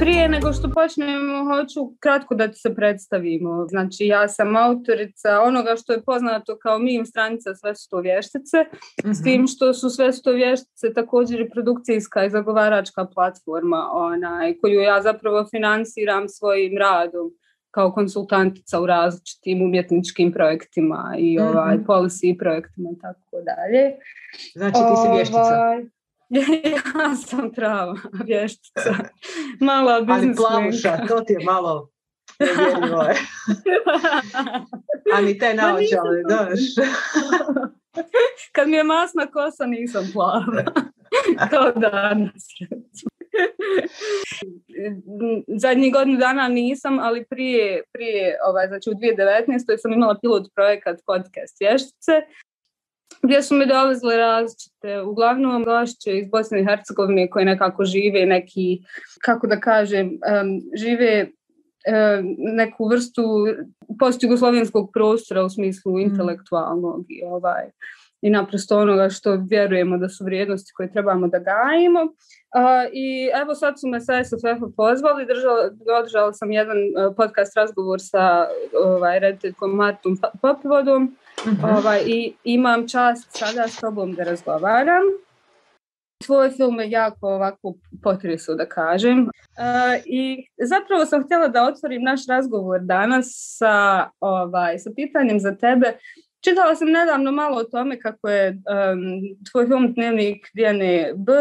Prije nego što počnemo, hoću kratko da ti se predstavimo. Znači, ja sam autorica onoga što je poznato kao mim stranica Sve su to vještice, s Mhm. tim što su Sve su to vještice također i produkcijska i zagovaračka platforma onaj, koju ja zapravo financiram svojim radom kao konsultantica u različitim umjetničkim projektima i ovaj, Mhm. policy projektima i tako dalje. Znači ti si vještica. Ovaj, ja sam prava vještica. Mala Ali biznismenka. plavuša, to ti je malo nevjerljivo. je. A ni te naočale, to- daš. Kad mi je masna kosa nisam plava. Kao danas. Zadnjih godinu dana nisam, ali prije, prije ovaj, znači u 2019. sam imala pilot projekat podcast Vještice, gdje su mi dolazile različite, uglavnom gošće iz Bosne i Hercegovine koje nekako žive neki, kako da kažem, em, žive neku vrstu post-jugoslovenskog prostora u smislu intelektualnog i ovaj i naprosto onoga što vjerujemo da su vrijednosti koje trebamo da gajimo. I evo sad su me sa SFF pozvali, držala, održala sam jedan e, podcast razgovor sa ovaj, rediteljkom Martom Pa- Mhm. ovaj, i imam čast sada s tobom da razgovaram. Tvoj film me jako ovako potresu da kažem. E, I zapravo sam htjela da otvorim naš razgovor danas sa, ovaj, sa pitanjem za tebe. Čitala sam nedavno malo o tome kako je tvoj film Dnevnik Dijane B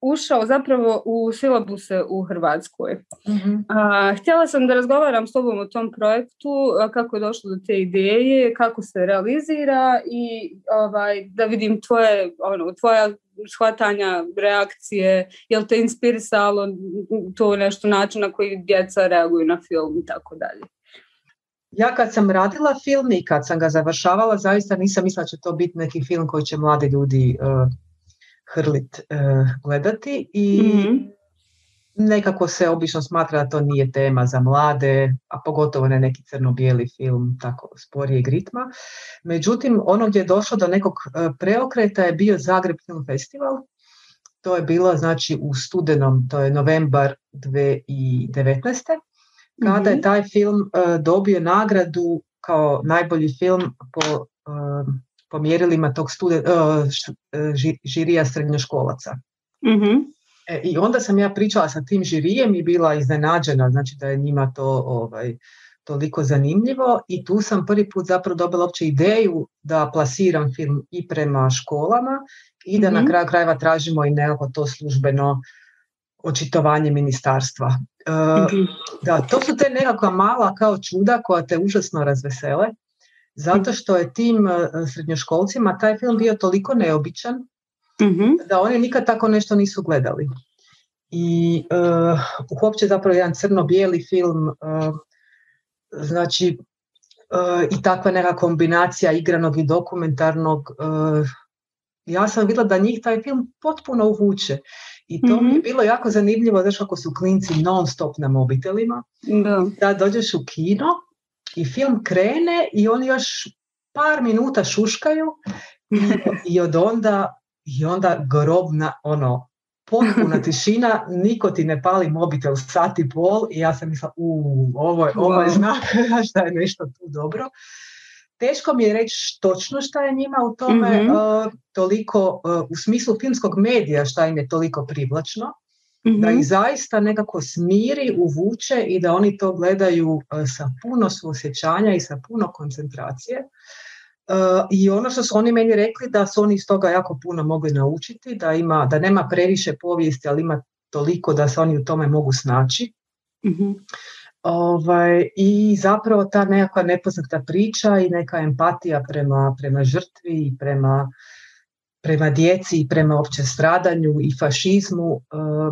ušao zapravo u silabuse u Hrvatskoj. Mhm. A, htjela sam da razgovaram s tobom o tom projektu, kako je došlo do te ideje, kako se realizira i ovaj, da vidim tvoje, ono, tvoja shvatanja, reakcije, jel te inspirisalo to nešto način na koji djeca reaguju na film i tako dalje. Ja kad sam radila film i kad sam ga završavala, zaista nisam mislila da će to biti neki film koji će mladi ljudi uh, hrlit uh, gledati i Mhm. nekako se obično smatra da to nije tema za mlade, a pogotovo ne neki crno-bijeli film tako sporijeg ritma. Međutim, ono gdje je došlo do nekog uh, preokreta je bio Zagreb Film Festival. To je bilo znači u studenom, to je novembar 2019 kada je Mhm. taj film e, dobio nagradu kao najbolji film po, e, po mjerilima tog studen, e, e, ži- žirija srednjoškolaca. Mhm. E, I onda sam ja pričala sa tim žirijem i bila iznenađena, znači da je njima to ovaj, toliko zanimljivo i tu sam prvi put zapravo dobila uopće ideju da plasiram film i prema školama i da na Mhm. kraju krajeva tražimo i nekako to službeno očitovanje ministarstva. E, Mhm. da, to su te nekakva mala kao čuda koja te užasno razvesele, zato što je tim e, srednjoškolcima taj film bio toliko neobičan Mhm. da oni nikad tako nešto nisu gledali. I uh, uopće zapravo jedan crno-bijeli film, uh, znači uh, i takva neka kombinacija igranog i dokumentarnog, ja sam vidjela da njih taj film potpuno uvuče. I to mi je Mhm. bilo jako zanimljivo, znaš kako su klinci non stop na mobitelima, Da. da dođeš u kino i film krene i oni još par minuta šuškaju i, i od onda i onda grobna ono potpuna tišina, niko ti ne pali mobitel sat i pol i ja sam mislila, u, ovo je, ovo je znak da je nešto tu dobro. Teško mi je reći točno šta je njima u tome, Mhm. uh, toliko uh, u smislu filmskog medija šta im je toliko privlačno, da Mhm. ih zaista nekako smiri, uvuče i da oni to gledaju uh, sa puno suosjećanja i sa puno koncentracije. Uh, I ono što su oni meni rekli da su oni iz toga jako puno mogli naučiti, da, ima, da nema previše povijesti, ali ima toliko da se oni u tome mogu snaći. Mhm. Ovaj, I zapravo ta nekakva nepoznata priča i neka empatija prema, prema žrtvi i prema, prema djeci i prema opće stradanju i fašizmu. uh,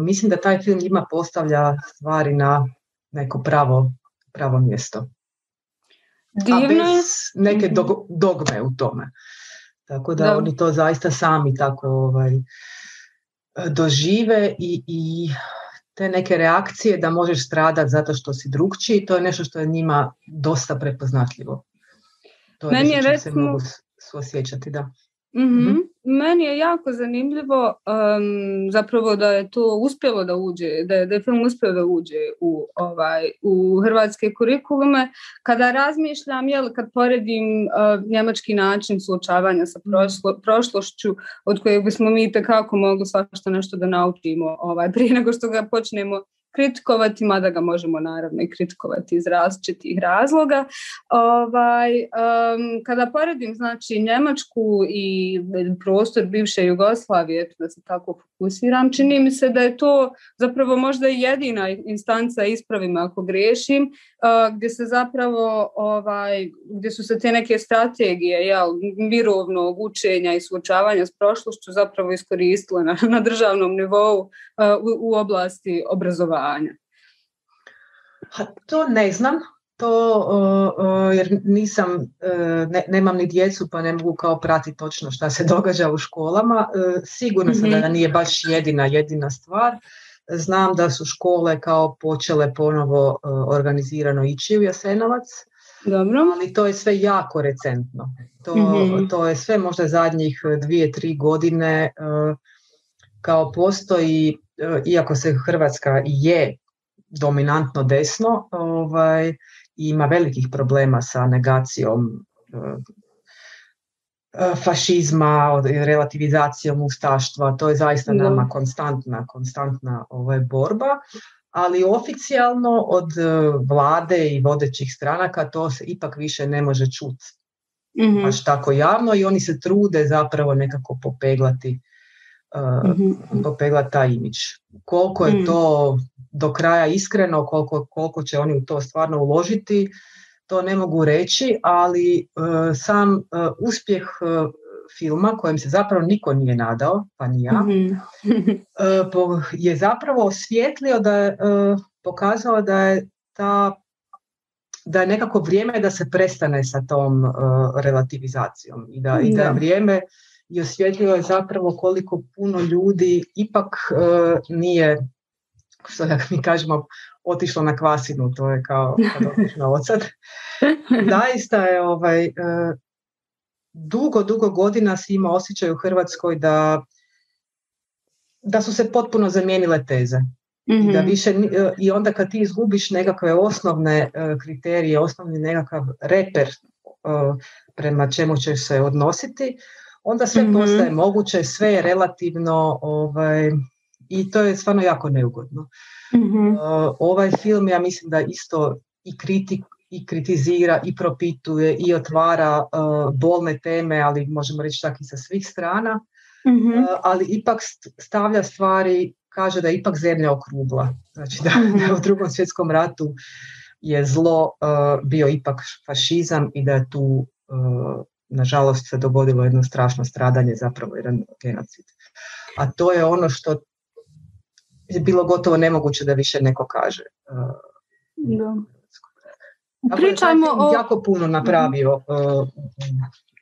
mislim da taj film njima postavlja stvari na neko pravo, pravo mjesto. A Divno je. bez neke Mhm. dog- dogme u tome. Tako da, Da. oni to zaista sami tako ovaj, dožive i, i te neke reakcije da možeš stradati zato što si drugčiji, to je nešto što je njima dosta prepoznatljivo. To Meni nešto je čim se recimo- mogu suosjećati, da. Mm Meni je jako zanimljivo zapravo da je to uspjelo da uđe, da je, da je film uspio da uđe u, ovaj, u hrvatske kurikulume. Kada razmišljam, jel, kad poredim njemački način suočavanja sa prošlo, prošlošću od kojeg bismo mi tekako mogli svašta nešto da naučimo ovaj, prije nego što ga počnemo kritikovati, mada ga možemo naravno i kritikovati iz različitih razloga. Ovaj, kada poredim znači Njemačku i prostor bivše Jugoslavije, da se tako fokusiram, čini mi se da je to zapravo možda jedina instanca, ispravima ako grešim, gdje se zapravo ovaj, gdje su se te neke strategije jel, mirovnog učenja i suočavanja s prošlošću zapravo iskoristile na, na državnom nivou u, u oblasti obrazovanja. To ne znam, to jer nisam, e, nemam ni djecu pa ne mogu kao pratiti točno šta se događa u školama. E, sigurno sam da mhm. nije baš jedina, jedina stvar. Znam da su škole kao počele ponovo e, organizirano ići u Jasenovac, Dobro. ali to je sve jako recentno. To, mhm. to je sve možda zadnjih dvije, tri godine kao postoji, iako se Hrvatska je dominantno desno, ovaj, ima velikih problema sa negacijom e, fašizma, relativizacijom ustaštva, to je zaista nama konstantna, konstantna ovaj, borba, ali oficijalno od e, vlade i vodećih stranaka to se ipak više ne može čuti mm baš tako javno i oni se trude zapravo nekako popeglati uh, popeglati taj imidž. Koliko je mhm. to do kraja iskreno, koliko, koliko će oni u to stvarno uložiti, to ne mogu reći, ali e, sam e, uspjeh e, filma kojem se zapravo niko nije nadao, pa ni ja, mhm. je zapravo osvijetlio da je pokazao da je ta da je nekako vrijeme da se prestane sa tom relativizacijom i da, i da je vrijeme i osvjetlio je zapravo koliko puno ljudi ipak nije što da mi kažemo, otišlo na kvasinu, to je kao kad otiš na ocad. Zaista je ovaj, e, dugo, dugo godina si ima osjećaj u Hrvatskoj da, da su se potpuno zamijenile teze. I, da mhm. više, e, I onda kad ti izgubiš nekakve osnovne e, kriterije, osnovni nekakav reper prema čemu ćeš se odnositi, onda sve mm postaje moguće, sve je relativno ovaj, i to je stvarno jako neugodno. mm ovaj film ja mislim da isto i kritik i kritizira i propituje i otvara uh, bolne teme, ali možemo reći čak i sa svih strana, mm ali ipak stavlja stvari, kaže da je ipak zemlja okrugla. Znači da, da u drugom svjetskom ratu je zlo bio ipak fašizam i da je tu nažalost se dogodilo jedno strašno stradanje, zapravo jedan genocid. A to je ono što je bilo gotovo nemoguće da više neko kaže. Da. Pričajmo o... jako puno napravio uh,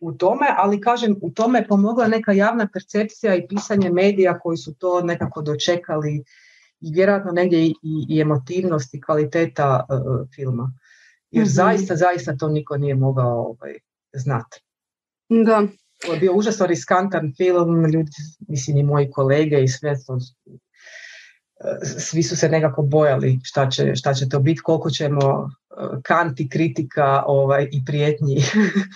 u tome, ali kažem, u tome je pomogla neka javna percepcija i pisanje medija koji su to nekako dočekali i vjerojatno negdje i, i emotivnost i kvaliteta uh, filma. Jer mm zaista, zaista to niko nije mogao ovaj, znati. Da. To je bio užasno riskantan film, ljudi, mislim i moji kolege i sve to svi su se nekako bojali šta će, šta će to biti, koliko ćemo e, kanti kritika ovaj, i prijetnji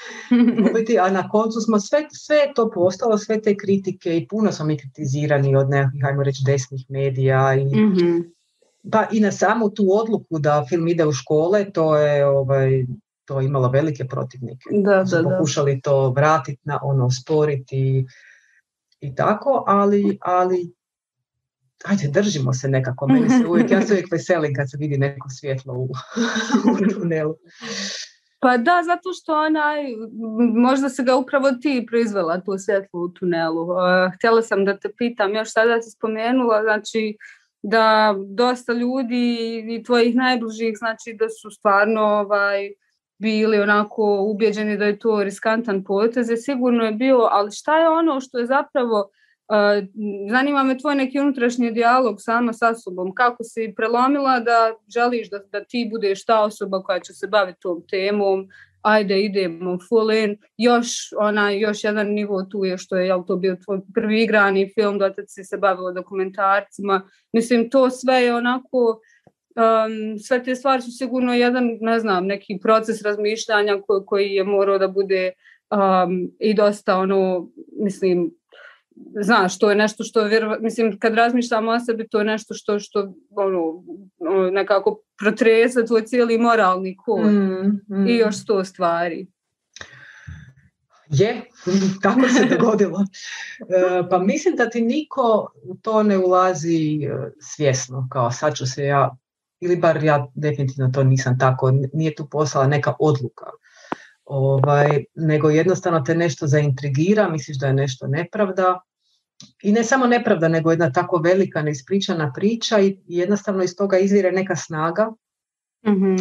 dobiti, a na koncu smo sve, sve to postalo, sve te kritike i puno smo mi kritizirani od nekakvih, hajmo reći, desnih medija i mm pa i na samu tu odluku da film ide u škole, to je ovaj, to imalo velike protivnike. Da, da, da. Pokušali to vratiti, na ono, sporiti i tako, ali, ali ajde, držimo se nekako, meni se uvijek, ja se uvijek veselim kad se vidi neko svjetlo u, u tunelu. Pa da, zato što onaj, možda se ga upravo ti proizvela tu svjetlo u tunelu. Uh, htjela sam da te pitam, još sada si spomenula, znači da dosta ljudi i tvojih najbližih, znači da su stvarno ovaj, bili onako ubjeđeni da je to riskantan potez, sigurno je bilo, ali šta je ono što je zapravo Zanima me tvoj neki unutrašnji dijalog sama sa sobom. Kako si prelomila da želiš da, da ti budeš ta osoba koja će se baviti tom temom? Ajde idemo full in, još, ona, još jedan nivo tu je što je jel, to bio tvoj prvi igrani film, da si se bavilo dokumentarcima, mislim to sve je onako, um, sve te stvari su sigurno jedan, ne znam, neki proces razmišljanja koji, koji je morao da bude um, i dosta ono, mislim, znaš, to je nešto što, mislim, kad razmišljamo o sebi, to je nešto što, što ono, ono nekako protresa tvoj cijeli moralni kod mm, mm. i još sto stvari. Je, tako se dogodilo. E, pa mislim da ti niko u to ne ulazi e, svjesno, kao sad ću se ja, ili bar ja definitivno to nisam tako, nije tu poslala neka odluka. Ovaj, nego jednostavno te nešto zaintrigira, misliš da je nešto nepravda i ne samo nepravda, nego jedna tako velika neispričana priča i jednostavno iz toga izvire neka snaga mm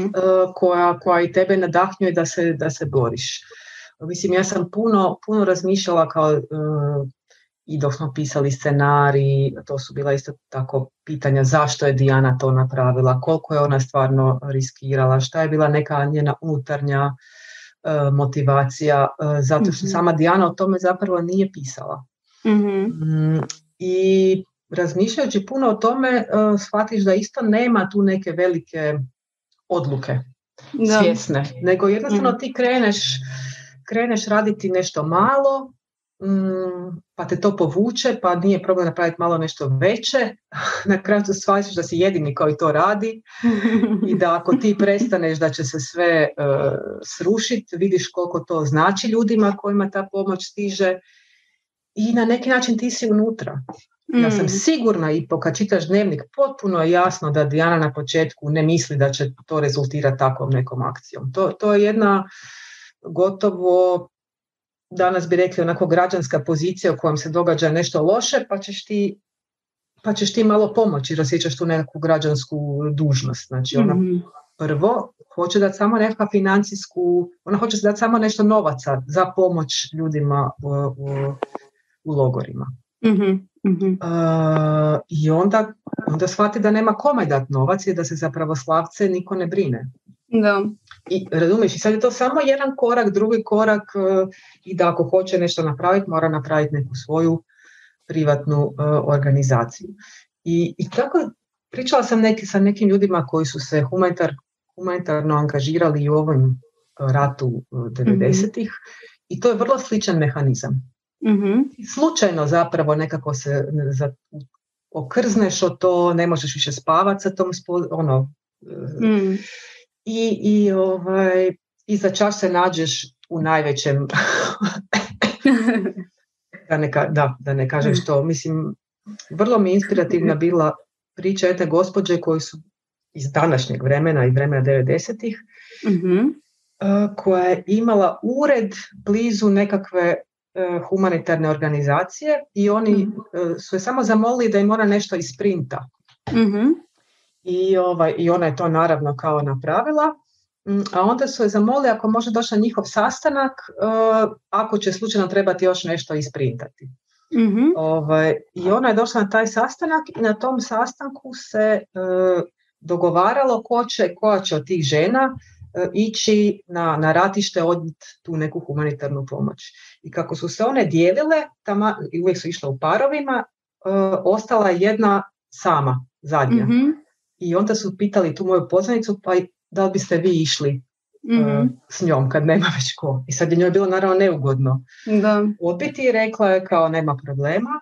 koja, koja i tebe nadahnjuje da se, da se boriš. Mislim, ja sam puno, puno razmišljala kao e, i dok smo pisali scenarij, to su bila isto tako pitanja zašto je Dijana to napravila, koliko je ona stvarno riskirala, šta je bila neka njena unutarnja e, motivacija, zato što mhm. sama Dijana o tome zapravo nije pisala. Mm-hmm. I razmišljajući puno o tome, uh, shvatiš da isto nema tu neke velike odluke da. svjesne, nego jednostavno mm. ti kreneš, kreneš raditi nešto malo, mm, pa te to povuče, pa nije problem napraviti malo nešto veće, na kraju tu shvatiš da si jedini koji to radi i da ako ti prestaneš da će se sve uh, srušiti, vidiš koliko to znači ljudima kojima ta pomoć stiže i na neki način ti si unutra. Ja sam mm. sigurna i kad čitaš dnevnik potpuno je jasno da Dijana na početku ne misli da će to rezultirati takvom nekom akcijom. To, to je jedna gotovo danas bi rekli onako građanska pozicija u kojom se događa nešto loše pa ćeš ti pa ćeš ti malo pomoći jer osjećaš tu nekakvu građansku dužnost. Znači ona mm prvo hoće dati samo nekakvu financijsku, ona hoće dati samo nešto novaca za pomoć ljudima u, u, u logorima. Mm-hmm. Uh, I onda, onda shvati da nema kome dati novac i da se za pravoslavce niko ne brine. Da. I razumiješ, i sad je to samo jedan korak, drugi korak uh, i da ako hoće nešto napraviti, mora napraviti neku svoju privatnu uh, organizaciju. I, I tako pričala sam neki, sa nekim ljudima koji su se humanitar, humanitarno angažirali u ovom ratu 90-ih mm i to je vrlo sličan mehanizam. Mm-hmm. Slučajno zapravo nekako se za, okrzneš o to, ne možeš više spavati sa tom ono, mm. i, i, ovaj, i za čas se nađeš u najvećem da, ne, da, da ne kažem što, mislim, vrlo mi inspirativna bila priča te gospođe koji su iz današnjeg vremena i vremena 90-ih, mm-hmm. koja je imala ured blizu nekakve E, humanitarne organizacije i oni mm su je samo zamolili da im mora nešto isprinta. mm I, ovaj, I ona je to naravno kao napravila. Mm, a onda su je zamolili ako može doći na njihov sastanak, uh, ako će slučajno trebati još nešto isprintati. mm Ovaj, I ona je došla na taj sastanak i na tom sastanku se dogovaralo ko će, koja će od tih žena ići na, na ratište od tu neku humanitarnu pomoć. I kako su se one dijelile, tamo, i uvijek su išle u parovima, e, ostala je jedna sama, zadnja. mm I onda su pitali tu moju poznanicu, pa da li biste vi išli mm s njom kad nema već ko. I sad je njoj bilo naravno neugodno. Da. Odbiti i rekla je kao nema problema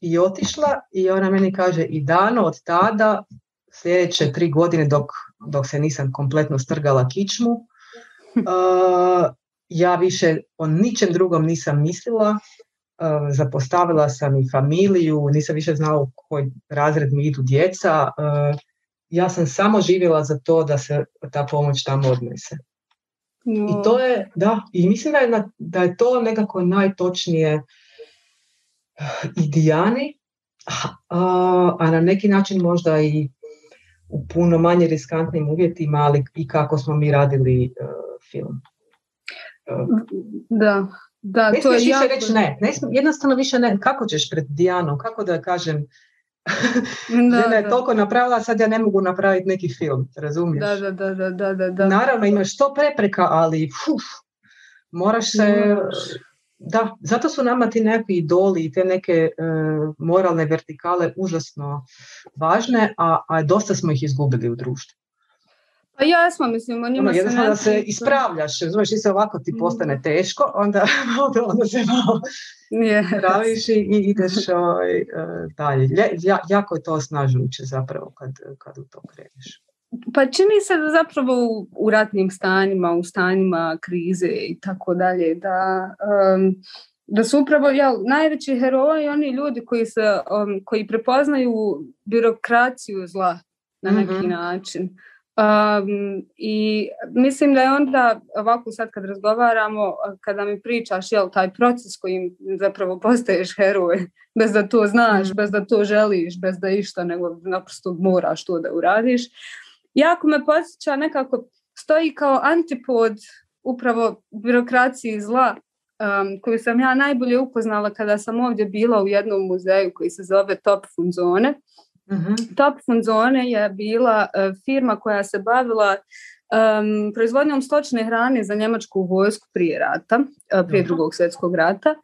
i otišla i ona meni kaže i dano od tada sljedeće tri godine dok, dok se nisam kompletno strgala kičmu. Uh, ja više o ničem drugom nisam mislila, uh, zapostavila sam i familiju, nisam više znala u koji razred mi idu djeca, uh, ja sam samo živjela za to da se ta pomoć tamo odnese. I to je, da, i mislim da je, da je to nekako najtočnije i Dijani, a na neki način možda i u puno manje riskantnim uvjetima, ali i kako smo mi radili film. Da, da, ne to je više reći ne. ne jednostavno više ne. Kako ćeš pred Dijanom, kako da kažem, Žena je toliko napravila, sad ja ne mogu napraviti neki film, razumiješ? Da, da, da, da, da, da. Naravno imaš to prepreka, ali uf, moraš se... Da, zato su nama ti nekakvi idoli i te neke e, moralne vertikale užasno važne, a, a dosta smo ih izgubili u društvu. Pa jasno, mislim, o njima ono, se da se ispravljaš, znaš, se ovako ti postane mm. teško, onda, onda, onda se malo yes. praviš i, i ideš ovaj, e, dalje. Ja, jako je to osnažujuće zapravo kad, kad u to kreneš. Pa čini se da zapravo u, ratnim stanjima, u stanjima krize i tako dalje, da, um, da su upravo jel, najveći heroji oni ljudi koji, se, um, koji prepoznaju birokraciju zla na neki mm-hmm. način. Um, I mislim da je onda ovako sad kad razgovaramo, kada mi pričaš jel, taj proces kojim zapravo postaješ heroj, bez da to znaš, mm. bez da to želiš, bez da išta, nego naprosto moraš to da uradiš. Jako me posjeća nekako, stoji kao antipod upravo birokraciji zla um, koju sam ja najbolje upoznala kada sam ovdje bila u jednom muzeju koji se zove Top Funzone. Mm-hmm. Top Funzone je bila uh, firma koja se bavila um, proizvodnjom stočne hrane za njemačku vojsku prije rata, uh, prije drugog svjetskog rata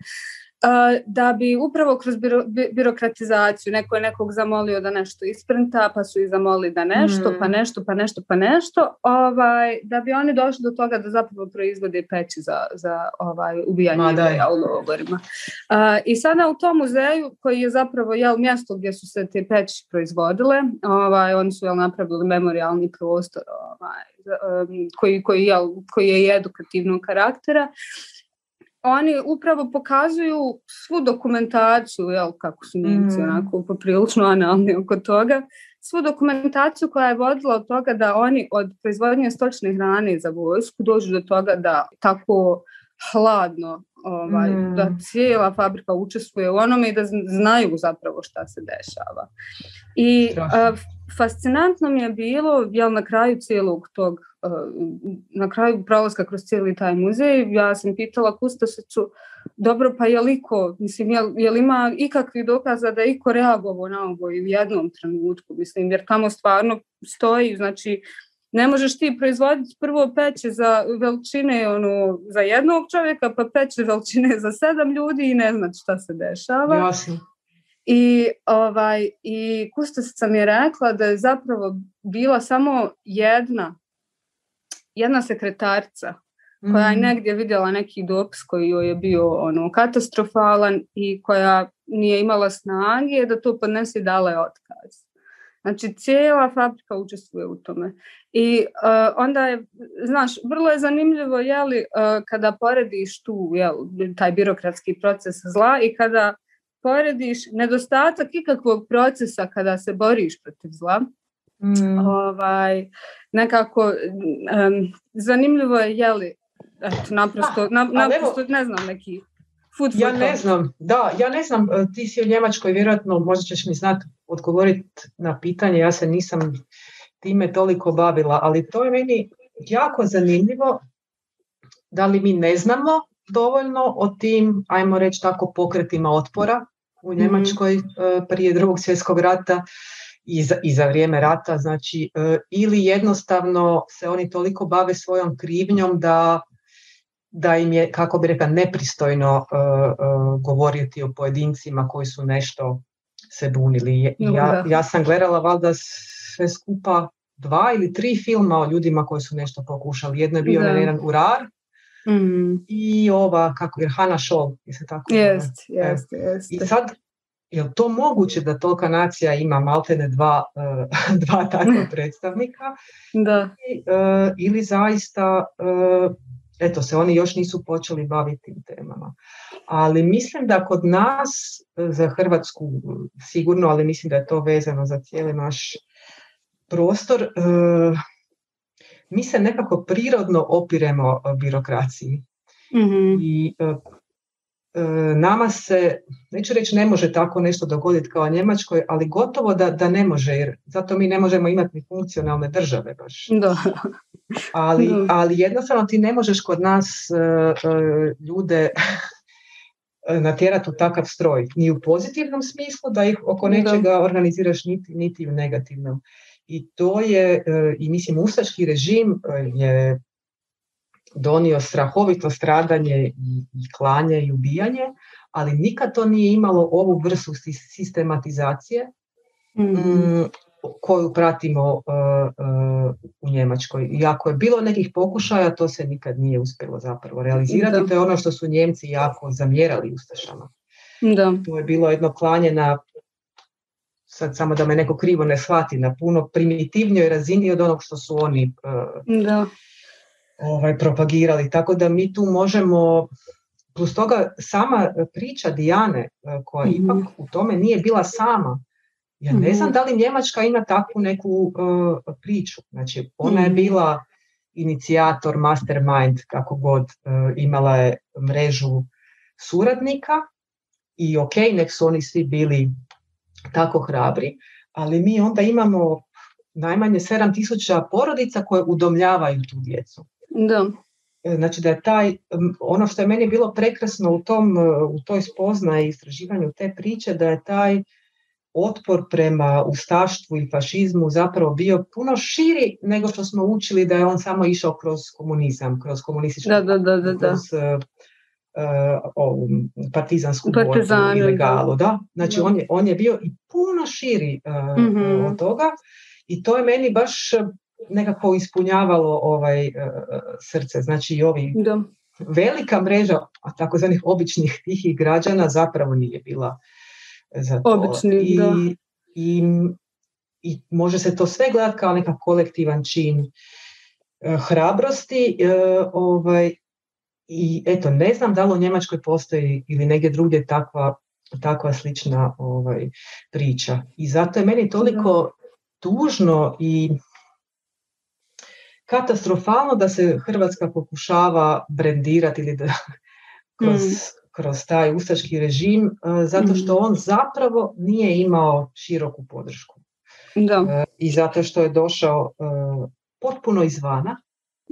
da bi upravo kroz biro, birokratizaciju neko je nekog zamolio da nešto isprinta, pa su i zamolili da nešto, pa mm. nešto, pa nešto, pa nešto, ovaj, da bi oni došli do toga da zapravo proizvode peći za, za ovaj, ubijanje jevreja u logorima. I sada u tom muzeju, koji je zapravo jel, mjesto gdje su se te peći proizvodile, ovaj, oni su jel, napravili memorialni prostor ovaj, koji, koji, jel, koji je edukativnog karaktera oni upravo pokazuju svu dokumentaciju, jel, kako su Njemci mm. onako poprilično analni oko toga, svu dokumentaciju koja je vodila od toga da oni od proizvodnje stočne hrane za vojsku dođu do toga da tako hladno ovaj, mm. da cijela fabrika učestvuje u onome i da znaju zapravo šta se dešava. I uh, fascinantno mi je bilo, jel na kraju cijelog tog na kraju prolaska kroz cijeli taj muzej, ja sam pitala Kustasicu, dobro, pa je li ko, mislim, je, li ima ikakvih dokaza da je iko reagovao na ovo i u jednom trenutku, mislim, jer tamo stvarno stoji, znači, ne možeš ti proizvoditi prvo peće za veličine ono, za jednog čovjeka, pa peće veličine za sedam ljudi i ne znači šta se dešava. Jasno. I, ovaj, i Kustasica mi je rekla da je zapravo bila samo jedna jedna sekretarca koja je mhm. negdje vidjela neki dopis koji joj je bio ono, katastrofalan i koja nije imala snage da to podnese dala je otkaz. Znači cijela fabrika učestvuje u tome. I uh, onda je, znaš, vrlo je zanimljivo je li uh, kada porediš tu jel, taj birokratski proces zla i kada porediš nedostatak ikakvog procesa kada se boriš protiv zla, Mm. Ovaj, nekako um, zanimljivo je je li eto, naprosto, ah, na, naprosto ne znam neki food Ja ne znam, da, ja ne znam, e, ti si u Njemačkoj, vjerojatno možda ćeš mi znati odgovoriti na pitanje, ja se nisam time toliko bavila, ali to je meni jako zanimljivo da li mi ne znamo dovoljno o tim, ajmo reći tako, pokretima otpora u mhm. Njemačkoj mm prije drugog svjetskog rata, i za, i za vrijeme rata, znači e, ili jednostavno se oni toliko bave svojom krivnjom da, da im je, kako bi rekla, nepristojno e, e, govoriti o pojedincima koji su nešto se bunili. Ja, ja sam gledala valjda sve skupa dva ili tri filma o ljudima koji su nešto pokušali. Jedno je bio da. jedan urar, mm. i ova, kako je, Hana Šol, se tako jest, jest, jest. I sad je to moguće da tolika nacija ima maltene dva, uh, dva takva predstavnika da. I, uh, ili zaista uh, eto se oni još nisu počeli baviti tim temama. Ali mislim da kod nas za Hrvatsku sigurno, ali mislim da je to vezano za cijeli naš prostor, mi se nekako prirodno opiremo birokraciji. mm I E, nama se, neću reći ne može tako nešto dogoditi kao Njemačkoj, ali gotovo da, da ne može, jer zato mi ne možemo imati ni funkcionalne države baš. Da. Ali, ali jednostavno ti ne možeš kod nas ljude natjerati u takav stroj, ni u pozitivnom smislu da ih oko nečega organiziraš niti, niti u negativnom. I to je, i mislim, ustaški režim je donio strahovito stradanje i klanje i ubijanje, ali nikad to nije imalo ovu vrstu sistematizacije mm koju pratimo uh, u Njemačkoj. I ako je bilo nekih pokušaja, to se nikad nije uspjelo zapravo realizirati. To je ono što su Njemci jako zamjerali Ustašama. Da. To je bilo jedno klanje na, sad samo da me neko krivo ne shvati, na puno primitivnijoj razini od onog što su oni uh, da. Ovaj, propagirali. Tako da mi tu možemo Plus toga sama priča Dijane, koja mm ipak u tome nije bila sama, ja ne znam mhm. da li Njemačka ima takvu neku uh, priču. Znači, ona je mhm. bila inicijator, mastermind, kako god, uh, imala je mrežu suradnika i ok, nek su oni svi bili tako hrabri, ali mi onda imamo najmanje 7000 porodica koje udomljavaju tu djecu. Da. E, znači da je taj, ono što je meni bilo prekrasno u, tom, u toj spoznaji i istraživanju te priče, da je taj otpor prema ustaštvu i fašizmu zapravo bio puno širi nego što smo učili da je on samo išao kroz komunizam, kroz komunističku da, da, da, da. kroz uh, uh, partizansku borbu ilegalu. Da? Znači On, je, on je bio i puno širi uh, od toga i to je meni baš nekako ispunjavalo ovaj srce. Znači i ovi da. velika mreža takozvanih običnih tihih građana zapravo nije bila za to. Obični, I, da. I, I može se to sve gledati kao neka kolektivan čin hrabrosti. Ovaj, I eto, ne znam da li u Njemačkoj postoji ili negdje drugdje takva, takva slična ovaj, priča. I zato je meni toliko tužno i katastrofalno da se Hrvatska pokušava brendirati ili da kroz, mm kroz taj ustaški režim, e, zato što mhm. on zapravo nije imao široku podršku. Da. E, I zato što je došao e, potpuno izvana.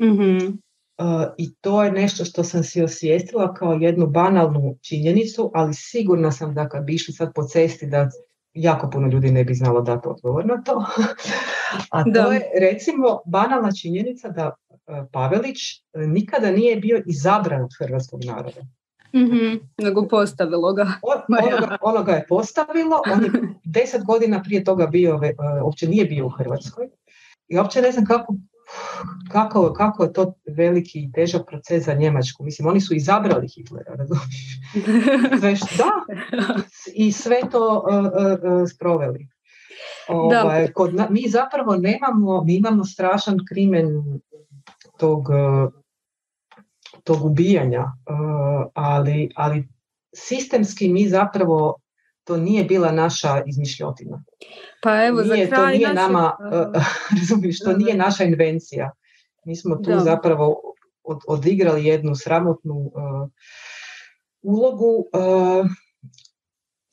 mm I to je nešto što sam si osvijestila kao jednu banalnu činjenicu, ali sigurna sam da kad bi išli sad po cesti da jako puno ljudi ne bi znalo dati odgovor na to. A to je recimo banalna činjenica da Pavelić nikada nije bio izabran od hrvatskog naroda. Mm-hmm, nego postavilo ga. ono, ga je postavilo, on je deset godina prije toga bio, e, uopće nije bio u Hrvatskoj. I uopće ne znam kako, kako, kako je to veliki i težak proces za Njemačku. Mislim, oni su izabrali Hitlera, razumiješ? da, i sve to uh, uh, sproveli. Ovaj, kod, mi zapravo nemamo, mi imamo strašan krimen tog tog ubijanja, uh, ali, ali sistemski mi zapravo to nije bila naša izmišljotina. Pa evo, nije, za kraj to nije nama, uh, razumiješ, to nije naša invencija. Mi smo tu zapravo od, odigrali jednu sramotnu uh, ulogu,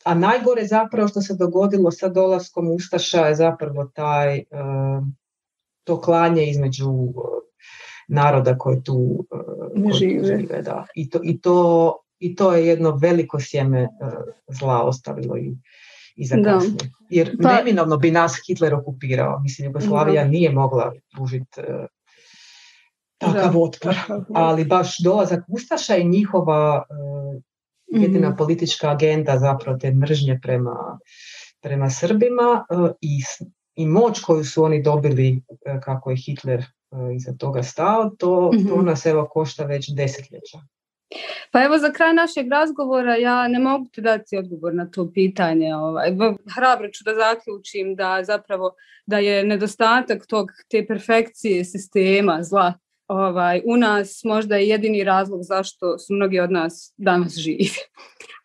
a najgore zapravo što se dogodilo sa dolaskom Ustaša je zapravo taj to klanje između naroda koji tu, e, koji žive. da. I, to, i, to, I to je jedno veliko sjeme e, zla ostavilo i, i za kasnije. Jer pa... neminovno bi nas Hitler okupirao. Mislim, Jugoslavija nije mogla pružiti e, takav otpor. Ali baš dolazak Ustaša i njihova jedina mhm. politička agenda zapravo te mržnje prema, prema Srbima i, i moć koju su oni dobili kako je Hitler iza toga stao, to, to mhm. nas evo košta već desetljeća. Pa evo za kraj našeg razgovora ja ne mogu ti dati odgovor na to pitanje. Ovaj. Hrabro ću da zaključim da zapravo da je nedostatak tog te perfekcije sistema zla ovaj, u nas možda je jedini razlog zašto su mnogi od nas danas živi.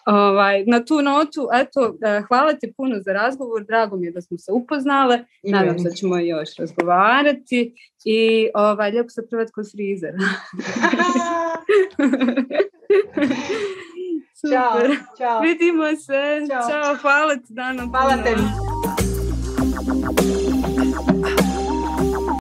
Ovaj, na tu notu, eto, e, hvala ti puno za razgovor, drago mi je da smo se upoznale, nadam se da ćemo još razgovarati i ovaj, lijepo se prvat kroz frizer. Ćao, čao. Vidimo se. Ćao. hvala ti Dana. Hvala tebi.